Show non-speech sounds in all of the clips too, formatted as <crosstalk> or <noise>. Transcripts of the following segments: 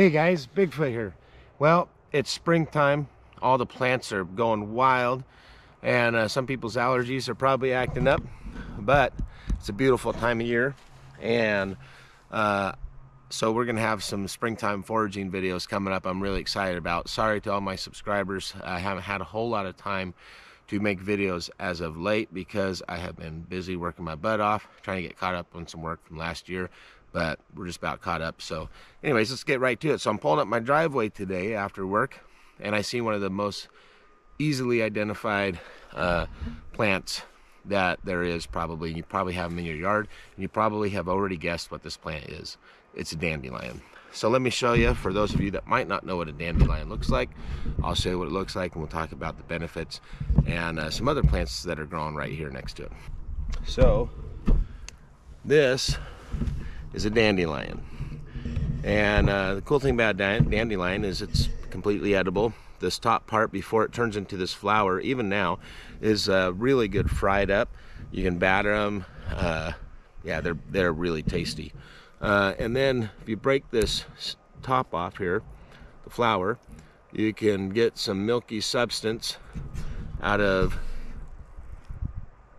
Hey guys, Bigfoot here. Well, it's springtime. All the plants are going wild and uh, some people's allergies are probably acting up, but it's a beautiful time of year. And uh, so we're gonna have some springtime foraging videos coming up I'm really excited about. Sorry to all my subscribers. I haven't had a whole lot of time to make videos as of late because I have been busy working my butt off, trying to get caught up on some work from last year but we're just about caught up. So anyways, let's get right to it. So I'm pulling up my driveway today after work and I see one of the most easily identified uh, plants that there is probably. You probably have them in your yard and you probably have already guessed what this plant is. It's a dandelion. So let me show you, for those of you that might not know what a dandelion looks like, I'll show you what it looks like and we'll talk about the benefits and uh, some other plants that are growing right here next to it. So this is a dandelion. And uh, the cool thing about dandelion is it's completely edible. This top part before it turns into this flower, even now, is uh, really good fried up. You can batter them. Uh, yeah, they're, they're really tasty. Uh, and then if you break this top off here, the flower, you can get some milky substance out of,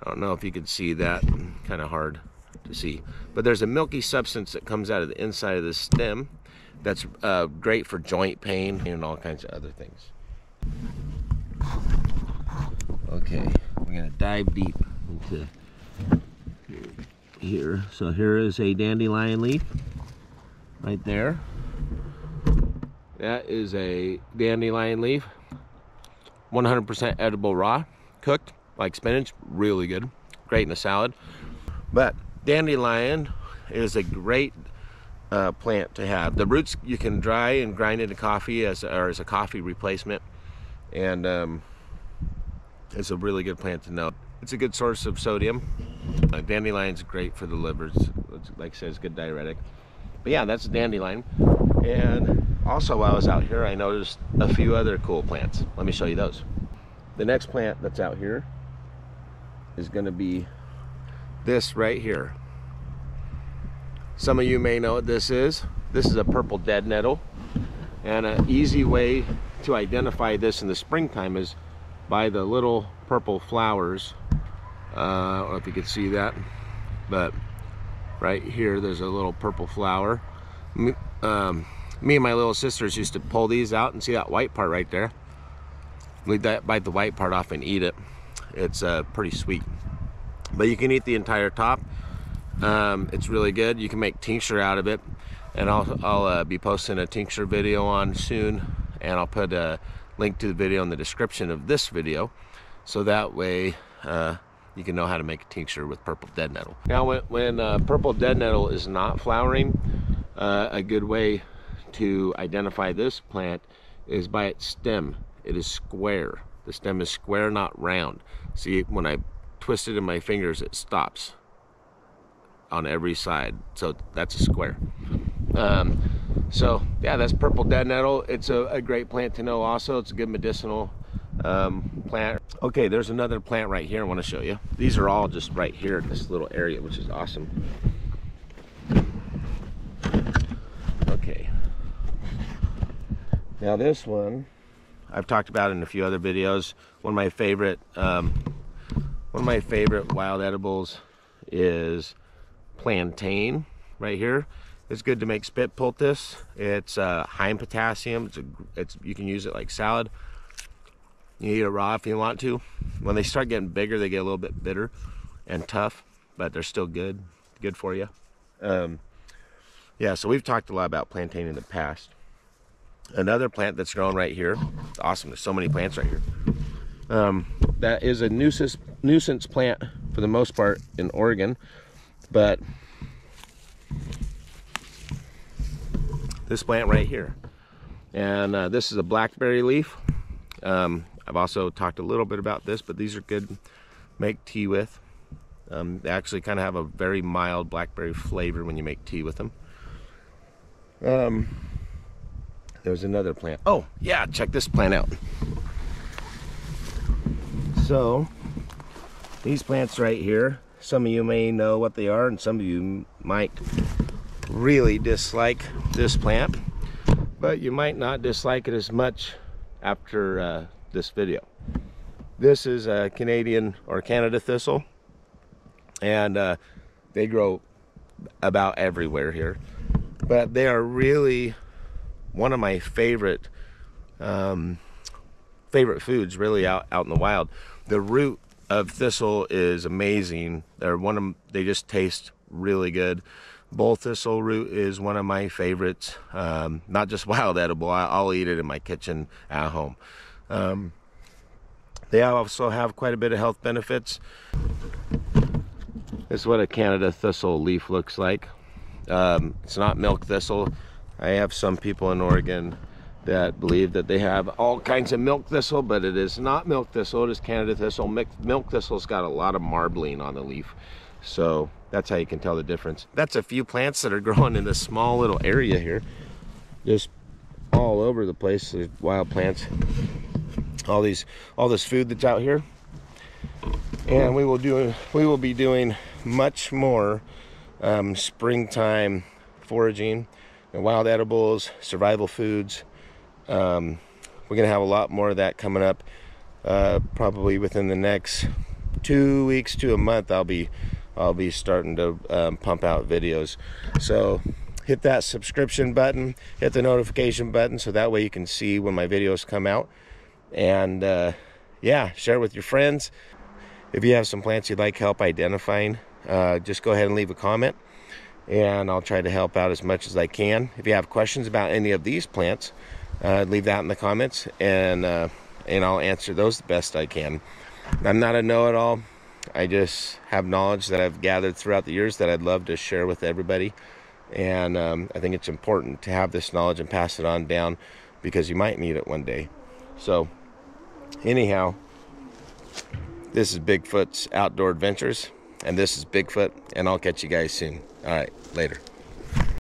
I don't know if you can see that, kind of hard to see. But there's a milky substance that comes out of the inside of the stem that's uh, great for joint pain and all kinds of other things. Okay, we're gonna dive deep into here. So here is a dandelion leaf right there. That is a dandelion leaf. 100% edible raw, cooked like spinach, really good. Great in a salad. But dandelion is a great uh, plant to have. The roots you can dry and grind into coffee as or as a coffee replacement, and um, it's a really good plant to know. It's a good source of sodium. Uh, dandelion's great for the liver. It's, like I said, it's good diuretic. But yeah, that's a dandelion. And also while I was out here, I noticed a few other cool plants. Let me show you those. The next plant that's out here is going to be this right here. Some of you may know what this is. This is a purple dead nettle. And an easy way to identify this in the springtime is by the little purple flowers. Uh, I don't know if you can see that, but right here there's a little purple flower. Me, um, me and my little sisters used to pull these out and see that white part right there. We bite the white part off and eat it. It's uh, pretty sweet but you can eat the entire top. Um, it's really good. You can make tincture out of it. And I'll, I'll uh, be posting a tincture video on soon. And I'll put a link to the video in the description of this video. So that way uh, you can know how to make a tincture with purple dead nettle. Now when, when uh, purple dead nettle is not flowering uh, a good way to identify this plant is by its stem. It is square. The stem is square not round. See when I twisted in my fingers, it stops on every side. So that's a square. Um, so yeah, that's purple dead nettle. It's a, a, great plant to know also. It's a good medicinal um, plant. Okay, there's another plant right here I want to show you. These are all just right here in this little area, which is awesome. Okay. Now this one, I've talked about in a few other videos. One of my favorite um, one of my favorite wild edibles is plantain right here. It's good to make spit poultice. It's uh, high in potassium. It's, a, it's you can use it like salad. You eat it raw if you want to. When they start getting bigger, they get a little bit bitter and tough, but they're still good, good for you. Um, yeah, so we've talked a lot about plantain in the past. Another plant that's grown right here. Awesome. There's so many plants right here. Um, that is a nuisance nuisance plant for the most part in Oregon, but this plant right here, and uh, this is a blackberry leaf. Um, I've also talked a little bit about this, but these are good make tea with. Um, they actually kind of have a very mild blackberry flavor when you make tea with them. Um, there's another plant. Oh, yeah, check this plant out. So, these plants right here, some of you may know what they are and some of you might really dislike this plant. but you might not dislike it as much after uh, this video. This is a Canadian or Canada thistle, and uh, they grow about everywhere here. But they are really one of my favorite um, favorite foods, really out out in the wild. The root of thistle is amazing. They're one of they just taste really good. Bull thistle root is one of my favorites. Um, not just <laughs> wild edible. I, will eat it in my kitchen at home. Um, they also have quite a bit of health benefits. This is what a Canada thistle leaf looks like. Um, it's not milk thistle. I have some people in Oregon that believe that they have all kinds of milk thistle, but it is not milk thistle, it is Canada thistle. Milk thistle's got a lot of marbling on the leaf. So that's how you can tell the difference. That's a few plants that are <laughs> growing in this small little area here. Just all over the place, the wild plants all these all this food that's out here and we will do we will be doing much more um, springtime foraging and wild edibles survival foods um, we're gonna have a lot more of that coming up uh, probably within the next two weeks to a month I'll be I'll be starting to um, pump out videos. So hit that subscription button hit the notification button so that way you can see when my videos come out. And uh, yeah share it with your friends. If you have some plants you'd like help identifying uh, just go ahead and leave a comment and I'll try to help out as much as I can. If you have questions about any of these plants uh, leave that in the comments and uh, and I'll answer those the best I can I'm not a know-it-all I just have knowledge that I've gathered throughout the years that I'd love to share with everybody and um, I think it's important to have this knowledge and pass it on down because you might need it one day so anyhow, this is Bigfoot's Outdoor Adventures, and this is Bigfoot, and I'll catch you guys soon. All right, later.